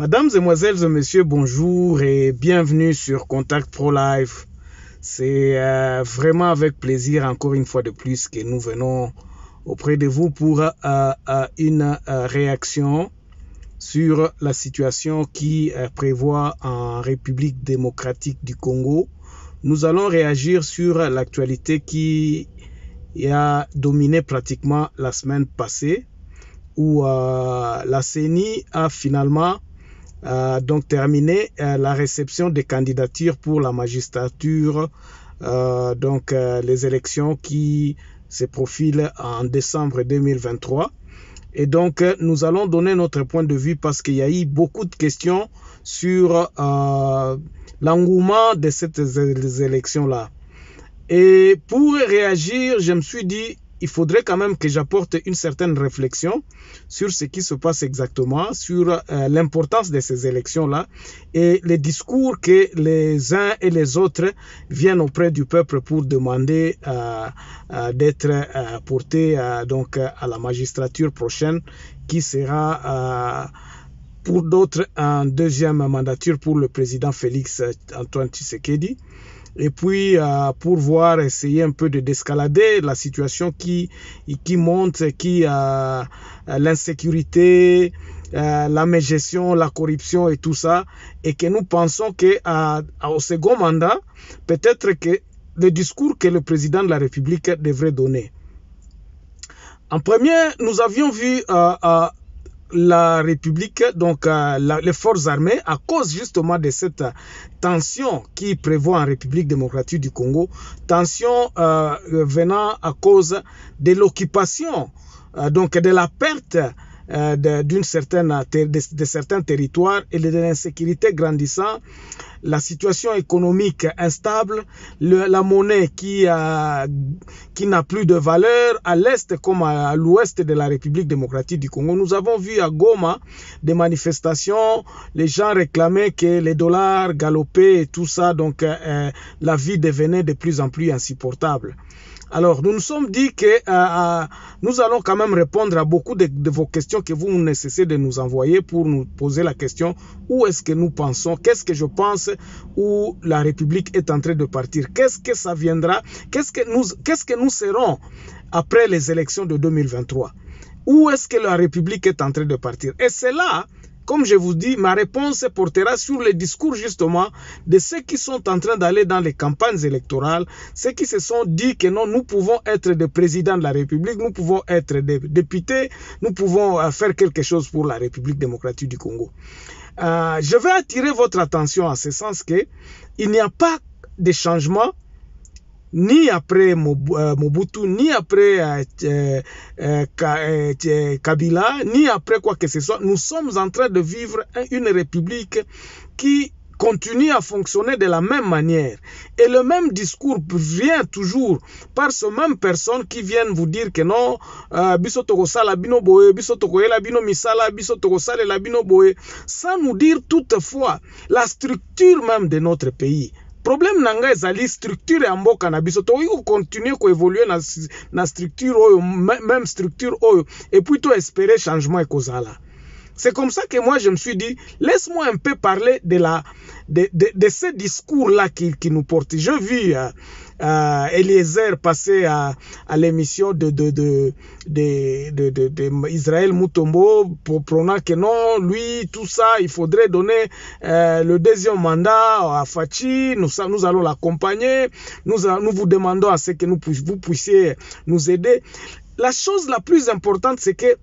Mesdames, Mesdemoiselles et Messieurs, bonjour et bienvenue sur Contact Pro Life. C'est euh, vraiment avec plaisir, encore une fois de plus, que nous venons auprès de vous pour euh, euh, une réaction sur la situation qui prévoit en République démocratique du Congo. Nous allons réagir sur l'actualité qui a dominé pratiquement la semaine passée, où la CENI a finalement donc terminé euh, la réception des candidatures pour la magistrature, euh, donc les élections qui se profilent en décembre 2023. Et donc, nous allons donner notre point de vue parce qu'il y a eu beaucoup de questions sur l'engouement de ces élections-là. Et pour réagir, je me suis dit, il faudrait quand même que j'apporte une certaine réflexion sur ce qui se passe exactement, sur euh, l'importance de ces élections-là et les discours que les uns et les autres viennent auprès du peuple pour demander euh, euh, d'être portés donc à la magistrature prochaine qui sera pour d'autres en deuxième mandature pour le président Félix Antoine Tshisekedi et puis euh, pour voir essayer un peu de d'escalader la situation qui qui monte qui euh, l'insécurité euh, la mégestion la corruption et tout ça et que nous pensons que au second mandat peut-être que le discours que le président de la République devrait donner. En premier, nous avions vu euh, la République, donc euh, les forces armées, à cause justement de cette tension qui prévoit en République démocratique du Congo, tension euh, venant à cause de l'occupation, euh, donc de la perte d'une certaine de, certains territoires et de l'insécurité grandissant la situation économique instable, le, la monnaie qui, a, qui n'a plus de valeur à l'est comme à, l'ouest de la République démocratique du Congo. Nous avons vu à Goma des manifestations, les gens réclamaient que les dollars galopaient et tout ça, donc euh, la vie devenait de plus en plus insupportable. Alors, nous nous sommes dit que euh, euh, nous allons quand même répondre à beaucoup de, vos questions que vous ne cessez de nous envoyer pour nous poser la question où est-ce que nous pensons, qu'est-ce que je pense où la République est en train de partir, qu'est-ce que ça viendra, qu'est-ce que nous, qu'est-ce que nous serons après les élections de 2023, où est-ce que la République est en train de partir? Et c'est là comme je vous dis, ma réponse portera sur le discours justement de ceux qui sont en train d'aller dans les campagnes électorales, ceux qui se sont dit que non, nous pouvons être des présidents de la République, nous pouvons être des députés, nous pouvons euh, faire quelque chose pour la République démocratique du Congo. Euh, je vais attirer votre attention à ce sens que il n'y a pas de changement ni après euh, Mobutu, ni après euh, euh, Kabila, ni après quoi que ce soit. Nous sommes en train de vivre une république qui continue à fonctionner de la même manière. Et le même discours vient toujours par ce même personne qui viennent vous dire que non, sans nous dire toutefois la structure même de notre pays problème na ngai ezali structure ya mboka na biso. Tokoki kocontinue koévolue na, na structure oyo même structure oyo. Epuis to espérer changement ekozala. C'est comme ça que moi je me suis dit laisse-moi un peu parler de la de, de, de ce discours là qui, nous porte. J'ai vu euh, euh, Eliezer passer à, l'émission de, de, de, Israël Mutombo pour prônant que non, lui, tout ça, il faudrait donner euh, le deuxième mandat à Fachi, nous, nous allons l'accompagner, nous, nous vous demandons à ce que nous, vous puissiez nous aider. La chose la plus importante, c'est que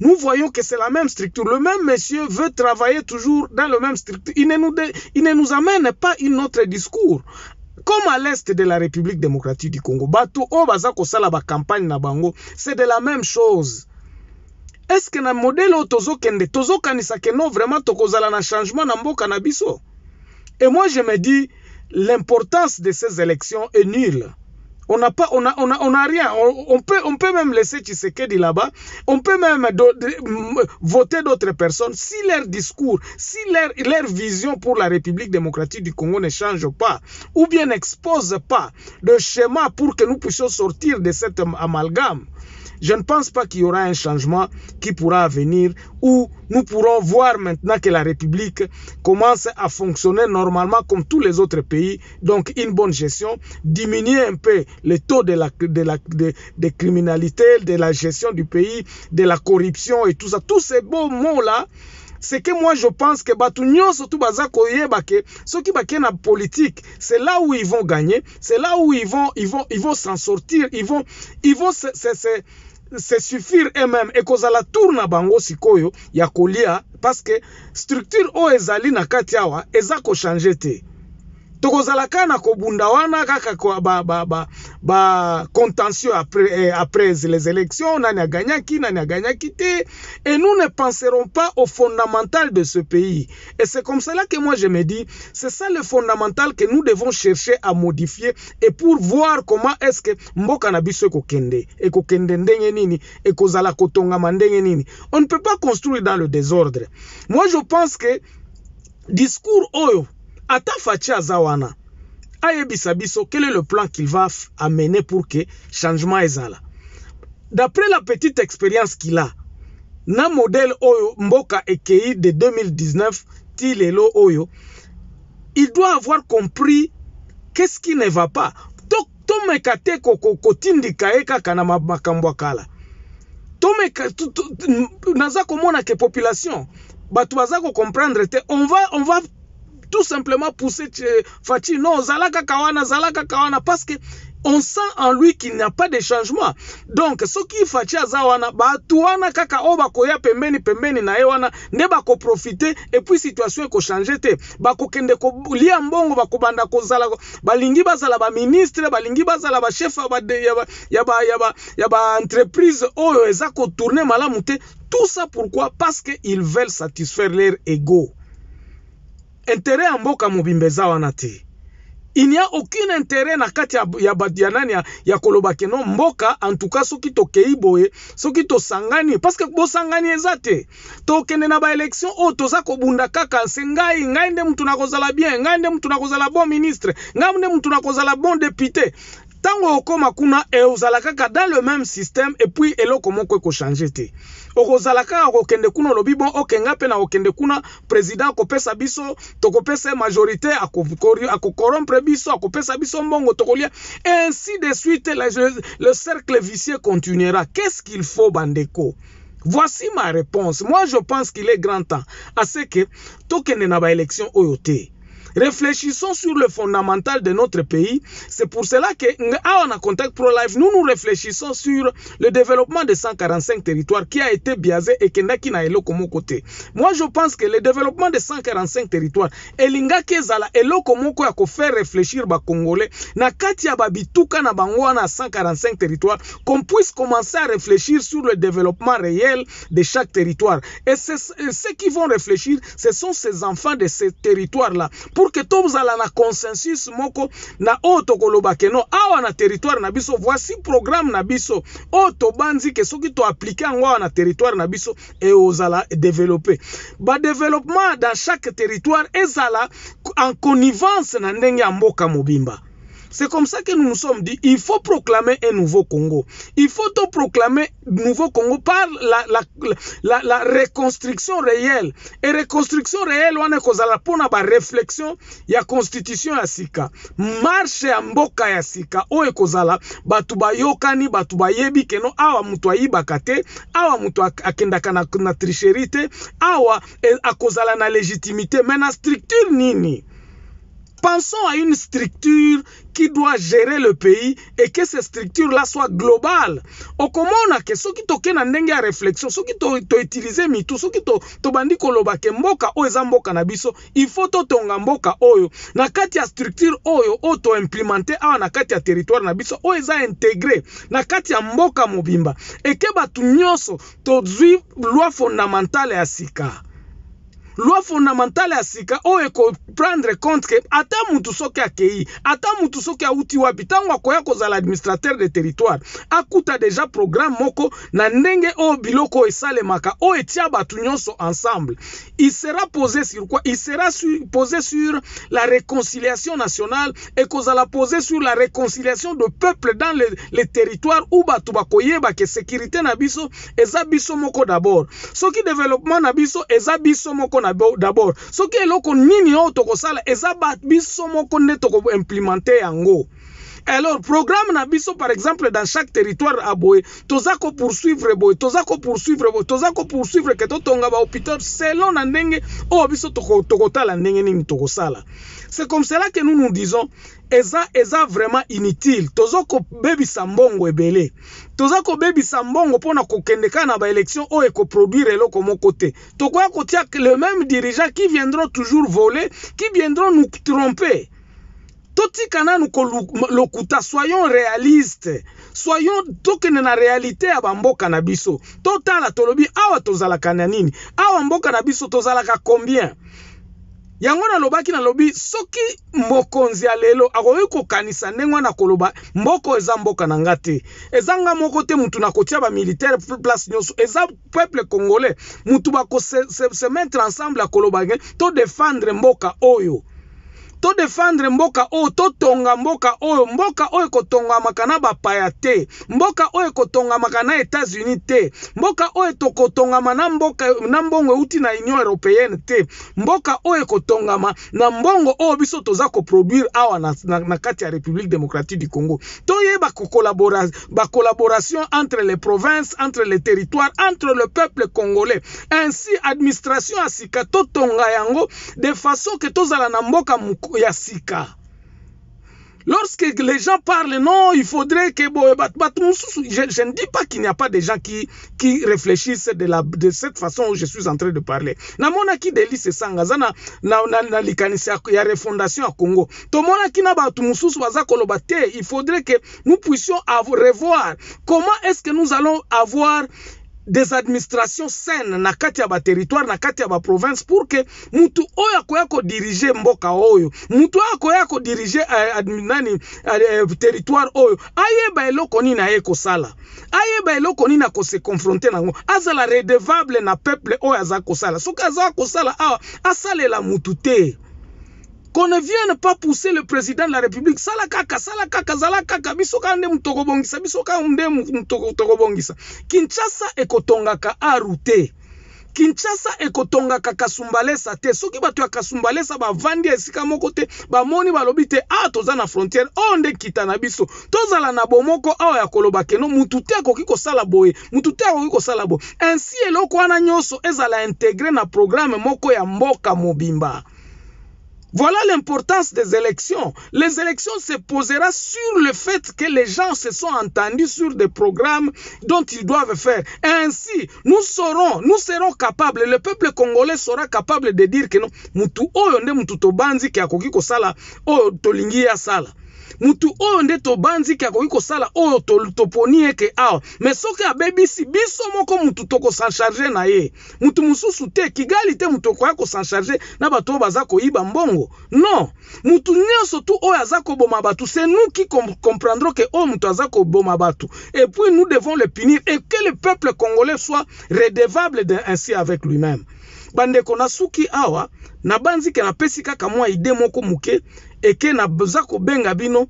nous voyons que c'est la même structure. Le même monsieur veut travailler toujours dans le même structure. Il ne nous, il ne nous amène pas un autre discours comme à l'est de la République démocratique du Congo. Bato campagne na c'est de la même chose. Est-ce que na modèle o tozokende tozokanisa que non vraiment tokozala na changement na mboka na? Et moi je me dis l'importance de ces élections est nulle. On n'a pas, on a, on a, on a rien. On, peut, même laisser Tshisekedi là-bas. On peut même de, voter d'autres personnes si leur discours, si leur, leur vision pour la République démocratique du Congo ne change pas ou bien n'expose pas le schéma pour que nous puissions sortir de cet amalgame. Je ne pense pas qu'il y aura un changement qui pourra venir où nous pourrons voir maintenant que la République commence à fonctionner normalement comme tous les autres pays. Donc, une bonne gestion, diminuer un peu le taux de la, de la de, de criminalité, de la gestion du pays, de la corruption et tout ça. Tous ces beaux mots-là, c'est que moi je pense que batu nyonso tu baza koyeba ke soki bakie politique c'est là où ils vont gagner c'est là où ils vont ils vont ils vont s'en sortir ils vont ils vont se, se suffire eux-mêmes. Ekozala tour na bango sikoyo ya kolia parce que structure oyo ezali na kati awa eza kochange te tokozala kaka na kobunda wana kaka kwa ba, ba, ba, ba contentieux après, eh, après les élections nani aganyaki nani aganyaki te. Et nous ne penserons pas au fondamental de ce pays. Et c'est comme cela que moi je me dis c'est ça le fondamental que nous devons chercher à modifier et pour voir comment est-ce que mboka na biso ekokende. Ekokende ndenge nini? Ekozala kotongama ndenge nini? On ne peut pas construire dans le désordre. Moi je pense que discours oyo ata faci aza wana ayebisa biso quel est le plan qu'il va amener pour que changement ezala. D'après la petite expérience qu'il a na modèle oyo mboka ekei de 2019 ti lelo oyo il doit avoir compris qu'est-ce qui ne va pas. Tomeka te kotindika ye kaka na makambo ya kala. Naza komona ke population bato baza kocomprendre te on va, on va tout simplement pousser Fatih. Non, Zala Kakawana, Zala Kakawana, parce que on sent en lui qu'il n'y a pas de changement. Donc soki faci aza wana bato wana kaka oyo bakoya pembeni pembeni na ye wana nde bakoprofite epuis situation ekochange te. Bakokende kolia mbongo bakobanda kozala balingi bazala baministre balingi bazala bashef ya baentreprise oyo eza kotourne malamu te. Tout ça pourquoi? Parce que ils veulent satisfaire leur ego. Intérêt ya mboka mobimba eza wana te. Il n'y a aucun intérêt na kati ya, ya, ya nani ya, ya koloba ke no mboka en tout cas soki tokei boye soki tosangani parce que bosangani eza te. Tokende na baélection oyo toza kobunda kaka se ngai ngai nde mutu nakozala bien ngai nde mutu nakozala bon ministre ngai nde mutu nakozala bon député ntango okóma kuna ozala kaka dans le même système et puis eloko moko ekochange te. Okozala kaka kokende kuna olobi bon okenga mpe na kokende kuna président akopesa biso tokopesa majorité akokorompre biso akopesa biso mbongo tokolia. Ainsi de suite le, le cercle vicieux continuera. Qu'est-ce qu'il faut bandeko? Voici ma réponse. Moi je pense qu'il est grand temps à ce que tokende na baélection oyo te Réfléchissons sur le fondamental de notre pays. C'est pour cela que, en Contact Pro Life, nous nous réfléchissons sur le développement de 145 territoires qui a été biaisé et qui n'a comme côté. Moi, je pense que le développement de 145 territoires, elinga kezala eloko moko ya faire réfléchir ba Congolais, na kati ya babituka na bango na 145 territoires, qu'on puisse commencer à réfléchir sur le développement réel de chaque territoire. Et ceux qui vont réfléchir, ce sont ces enfants de ces territoires-là. Pour que tozala na consensus moko na oyo tokoloba ke no awa na territoire na biso voici programme na biso. Oyo tobanzi ke soki toaplike yango awa na territoire na biso eozala développe badéveloppement dans chaque territoire ezala en connivence na ndenge ya mboka mobimba C'est comme ça que nous nous sommes dit, il faut proclamer un nouveau Congo. Il faut tout proclamer nouveau Congo par la, reconstruction réelle. Et reconstruction réelle, on est kozala pona ba réflexion ya constitution ya sika. Marche ya mboka ya sika. Oye kozala, batu bayokani, batu bayebi keno, awa mutu ayibaka te, awa mutu akendaka na, na tricherie awa e, akozala na légitimité, mais na structure nini? Pensons à une structure qui doit gérer le pays et que cette structure-là soit globale. okomona ke soki toke na ndenge ya réflexion soki toutilize to mitu soki tobandi to koloba ke mboka oyo eza mboka na biso faut totonga mboka oyo na kati ya structure oyo oyo toimplemente awa na kati ya territoire na biso oyo eza integre na kati ya mboka mobimba. Eke bato nyonso tozwi loi fondamentale ya sika loi fondamentale ya sika oyo ekoprendre compte ke ata mutu soki akei ata mutu soki auti wapi ntango akoya kozala administrateur de territoire akuta deja programme moko na ndenge oyo biloko oyo esalemaka oyo etia bato nyonso ensemble. Il sera posé sur quoi? Il sera sur, posé sur la réconciliation nationale ekozala posé sur la réconciliation de peuple dans le, le territoire où bato bakoyeba ke sécurité na biso biso moko d'abord. Soki développement na biso eza biso moko na d'abord soki eloko nini oyo tokosala eza biso moko nde tokoimplemente yango alors programme na biso par exemple dans chaque territoire a boye toza kopoursuivre boye toza kopoursuivre boye toza kopoursuivre ke totonga bahôpital selon na ndenge oyo biso tokotala ndenge nini tokosala. C'est comme cela que nous nous disons eza eza vraiment inutile. Toza kobebisa mbongo ebele. Toza kobebisa mbongo mpona kokende kaka na baélection oyo ekoproduire eloko moko te. Tokoya kotia le même dirigeant qui viendront toujours voler qui viendront nous tromper totika nanu kolokuta soyons réaliste soyons tokende na réalité ya bamboka na biso. Totala tolobi awa tozalaka na nini? Awa mboka na biso tozalaka combien? Yango nalobaki nalobi soki mokonzi ya lelo akoki kokanisa ndenge wana koloba mboka eza mboka na nga te. Eza nga moko te mutu nakotia bamilitaire place nyonso. Eza peuple congolais. Mutu bakose se, se mettre ensemble akoloba ke todefendre mboka oyo todefendre mboka oyo totonga mboka oyo mboka oyo ekotongamaka na bapaya te mboka oyo ekotongamaka na états-unis te mboka oyo tokotongama na mboka na mbongo euti na union européenne te mboka oyo ekotongama na mbongo oyo biso toza koproduire awa na, na, na kati ya république démocratique du congo. Toyeba bacollaboration entre les provinces entre les territoires entre le peuple congolais. Ainsi administration ya sika totonga yango de façon ke tozala na mboka ya Lorsque les gens parlent, non, il faudrait que... Je, je ne dis pas qu'il n'y a pas de gens qui, qui réfléchissent de, la, de cette façon où je suis en train de parler. namonaki delise sangaza na, na, na, na likanisi ya refondation ya congo. Tomonaki na bato mosusu baza koloba te il faudrait que nous puissions revoir. Comment est-ce que nous allons avoir des administrations saines na kati ya baterritoire na kati ya baprovince pour que mutu oyo akoya kodirige mboka oyo mutu oyo akoya kodirige uh, nani uh, territoire oyo ayeba eloko nini aye kosala? Ayeba eloko nini akose confronte nango azala redevable na peuple oyo aza kosala. Soki aza kosala awa asalela mutu te qu'on ne vienne pas pousser le président de la république. Sala kaka sala kaka zala kaka. Biso kaka nde mutu okobongisa biso kaka nde mutu tokobongisa kinshasa ekotongaka aru te. Kinshasa ekotongaka kasumbalesa te. Soki bato ya kasumbalesa bavandi esika moko te bamoni balobi te awa toza na frontière. Oyo nde kita na biso. Tozala na bomoko awa ya koloba keno. Mutu te akoki kosala boye. Mutu te akoki kosala boye. Ainsi eloko wana nyonso ezala integre na programe moko ya mboka mobimba Voilà l'importance des élections. Les élections se posera sur le fait que les gens se sont entendus sur des programmes dont ils doivent faire. Et ainsi, nous serons, nous serons capables, le peuple congolais sera capable de dire que non, mutu oyo mutu tobanzi ke akoki kosala oyo tolingi sala. Mutu oyo nde tobanziki akoki kosala oyo toponi eke awa. Me soki abebisi biso moko mutu tokosancharge na ye. Mutu mosusu te kigali te mutu okoya kosancharge na bato baza koyiba mbongo. Non mutu nyonso tu oyo aza koboma bato c'est nous qui comprendrons ke oyo mutu aza koboma et puis nous devons le punir et que le peuple congolais soit redevable de, ainsi avec lui-même. Bandeko nasuki awa nabanzike napesi kaka mwa ide moko moke eke naza kobenga bino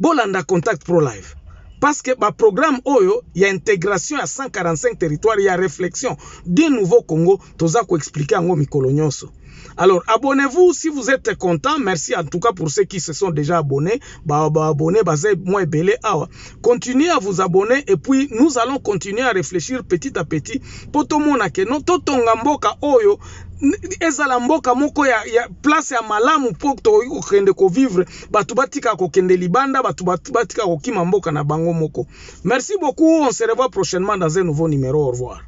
bolanda contact pro live parce que baprogramme oyo ya intégration ya 145 territoire ya réflexion du nouveau congo toza koexplike yango mikolo nyonso Alors, abonnez-vous si vous êtes content. Merci en tout cas pour ceux qui se sont déjà abonnés. Belé awa. Continuez à vous abonner et puis nous allons continuer à réfléchir petit à petit. Poto mona ke no totonga mboka oyo ezala mboka moko ya, ya place ya malamu mpo tokoki kokende kovivre bato batika kokende libanda bato batika kokima mboka na bango moko. Merci beaucoup on se revoit prochainement dans un nouveau numéro au revoir